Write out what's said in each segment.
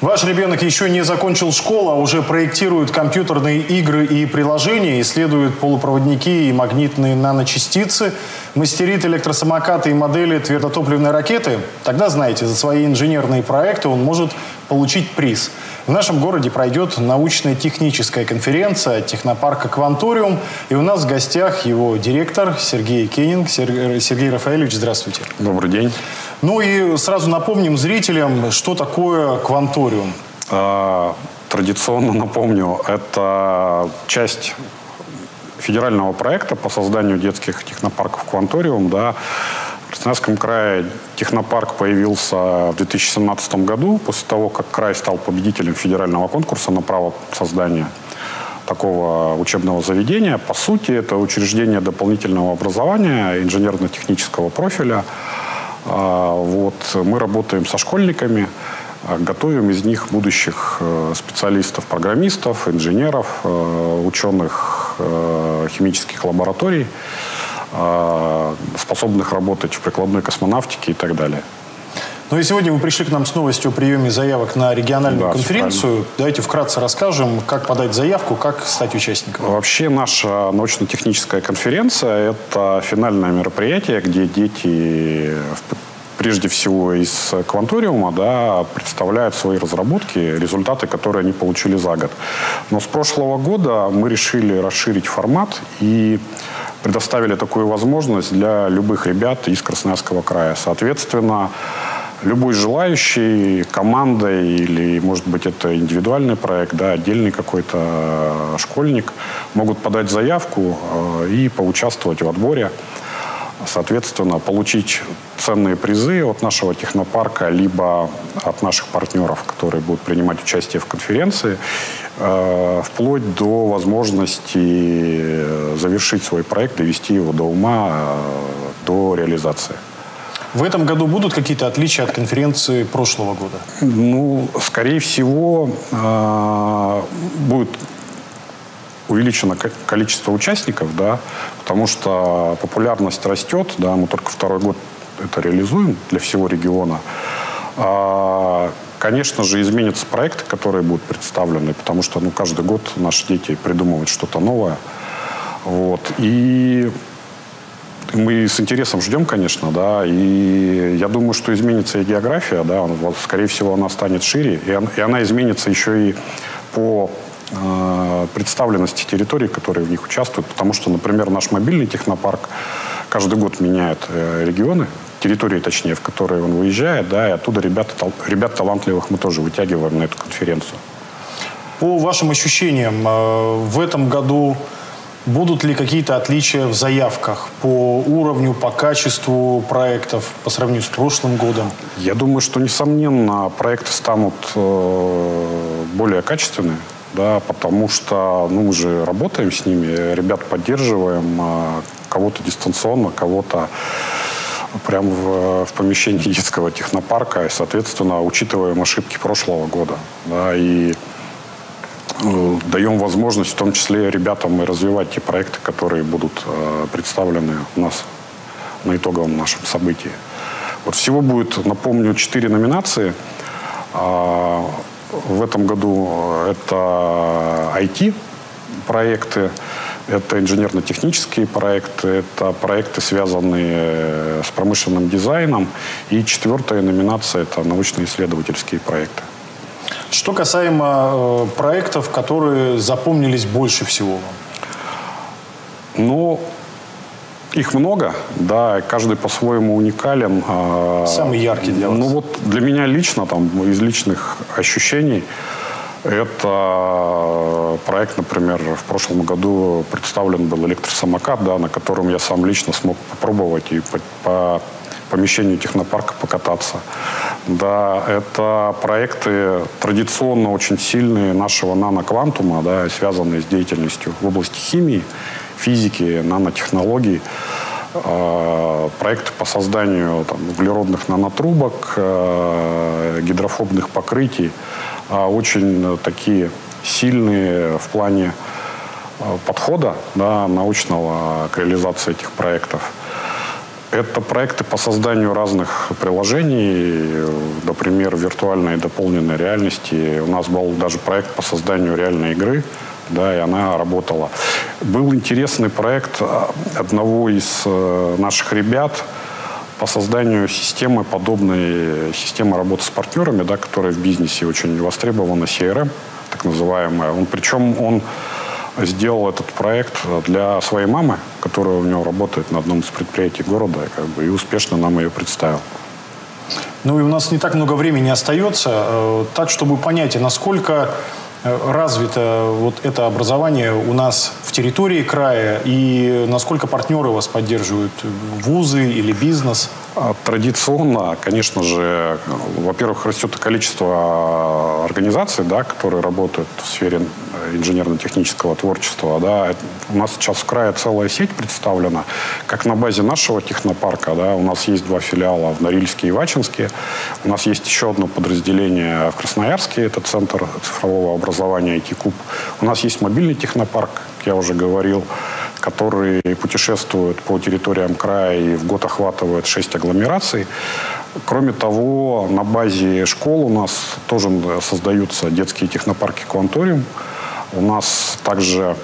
Ваш ребенок еще не закончил школу, а уже проектирует компьютерные игры и приложения, исследует полупроводники и магнитные наночастицы, мастерит электросамокаты и модели твердотопливной ракеты? Тогда, знаете, за свои инженерные проекты он может получить приз. В нашем городе пройдет научно-техническая конференция технопарка «Кванториум». И у нас в гостях его директор Сергей Кенинг. Сергей Рафаэльевич, здравствуйте. Добрый день. Ну и сразу напомним зрителям, что такое кванториум. А, традиционно напомню, это часть федерального проекта по созданию детских технопарков «Кванториум». Да. В Краснодарском крае технопарк появился в 2017 году, после того, как край стал победителем федерального конкурса на право создания такого учебного заведения. По сути, это учреждение дополнительного образования, инженерно-технического профиля – вот, мы работаем со школьниками, а, готовим из них будущих э, специалистов, программистов, инженеров, э, ученых э, химических лабораторий, а, способных работать в прикладной космонавтике и так далее. Ну и сегодня вы пришли к нам с новостью о приеме заявок на региональную да, конференцию. Давайте вкратце расскажем, как подать заявку, как стать участником. Вообще наша научно-техническая конференция – это финальное мероприятие, где дети прежде всего из кванториума да, представляют свои разработки, результаты, которые они получили за год. Но с прошлого года мы решили расширить формат и предоставили такую возможность для любых ребят из Красноярского края. Соответственно, любой желающий, командой или, может быть, это индивидуальный проект, да, отдельный какой-то э, школьник, могут подать заявку э, и поучаствовать в отборе. Соответственно, получить ценные призы от нашего технопарка, либо от наших партнеров, которые будут принимать участие в конференции, э, вплоть до возможности завершить свой проект, довести его до ума, до реализации. В этом году будут какие-то отличия от конференции прошлого года? Ну, скорее всего, э, будет увеличено количество участников, да, потому что популярность растет, да, мы только второй год это реализуем для всего региона. А, конечно же, изменятся проекты, которые будут представлены, потому что ну, каждый год наши дети придумывают что-то новое. Вот. И мы с интересом ждем, конечно, да, и я думаю, что изменится и география, да, скорее всего, она станет шире, и, он, и она изменится еще и по э, представленности территорий, которые в них участвуют, потому что, например, наш мобильный технопарк каждый год меняет э, регионы, территории, точнее, в которые он выезжает, да, и оттуда ребята, ребят талантливых мы тоже вытягиваем на эту конференцию. По вашим ощущениям, э, в этом году Будут ли какие-то отличия в заявках по уровню, по качеству проектов по сравнению с прошлым годом? Я думаю, что, несомненно, проекты станут э, более качественные, да, потому что ну, мы же работаем с ними, ребят поддерживаем, э, кого-то дистанционно, кого-то прямо в, в помещении детского технопарка, и, соответственно, учитываем ошибки прошлого года. Да, и даем возможность в том числе ребятам и развивать те проекты, которые будут э, представлены у нас на итоговом нашем событии. Вот всего будет, напомню, четыре номинации. А, в этом году это IT-проекты, это инженерно-технические проекты, это проекты, связанные с промышленным дизайном. И четвертая номинация – это научно-исследовательские проекты. Что касаемо э, проектов, которые запомнились больше всего вам? Ну, их много, да, каждый по-своему уникален. А, Самый яркий для вас? Ну вот для меня лично, там, из личных ощущений, это проект, например, в прошлом году представлен был электросамокат, да, на котором я сам лично смог попробовать и по, по помещению технопарка покататься. Да, это проекты традиционно очень сильные нашего наноквантума, да, связанные с деятельностью в области химии, физики, нанотехнологий. Э, проекты по созданию там, углеродных нанотрубок, э, гидрофобных покрытий. Э, очень такие сильные в плане подхода да, научного к реализации этих проектов. Это проекты по созданию разных приложений, например, виртуальной и дополненной реальности. У нас был даже проект по созданию реальной игры, да, и она работала. Был интересный проект одного из э, наших ребят по созданию системы, подобной системы работы с партнерами, да, которая в бизнесе очень востребована, CRM, так называемая. Он, причем он сделал этот проект для своей мамы, которая у него работает на одном из предприятий города, как бы, и успешно нам ее представил. Ну и у нас не так много времени остается, э, так чтобы понять, насколько Э, развито вот это образование у нас в территории края и насколько партнеры вас поддерживают, вузы или бизнес? А, традиционно, конечно же, во-первых, растет количество организаций, да, которые работают в сфере инженерно-технического творчества. Да. У нас сейчас в крае целая сеть представлена, как на базе нашего технопарка. Да, у нас есть два филиала в Норильске и Вачинске. У нас есть еще одно подразделение в Красноярске, это Центр цифрового образования IT-Куб. У нас есть мобильный технопарк, как я уже говорил, который путешествует по территориям края и в год охватывает шесть агломераций. Кроме того, на базе школ у нас тоже создаются детские технопарки «Кванториум». У нас также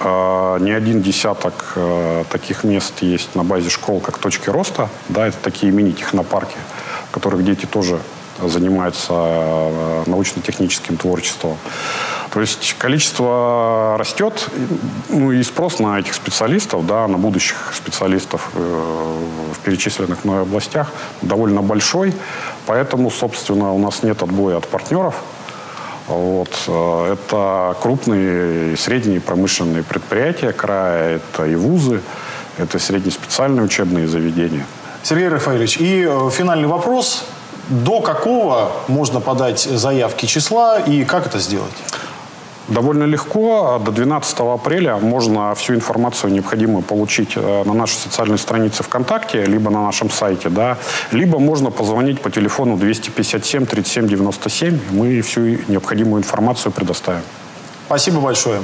э, не один десяток э, таких мест есть на базе школ, как точки роста. Да, это такие мини-технопарки, в которых дети тоже занимаются э, научно-техническим творчеством. То есть количество растет, ну и спрос на этих специалистов, да, на будущих специалистов э, в перечисленных мной областях довольно большой. Поэтому, собственно, у нас нет отбоя от партнеров. Вот. Э, это крупные и средние промышленные предприятия края, это и вузы, это среднеспециальные учебные заведения. Сергей Рафаэльевич, и финальный вопрос. До какого можно подать заявки числа и как это сделать? Довольно легко. До 12 апреля можно всю информацию необходимую получить э, на нашей социальной странице ВКонтакте, либо на нашем сайте, да, либо можно позвонить по телефону 257 37 97. Мы всю необходимую информацию предоставим. Спасибо большое.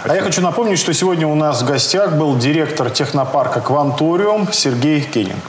Спасибо. А я хочу напомнить, что сегодня у нас в гостях был директор технопарка «Кванториум» Сергей Кенинг.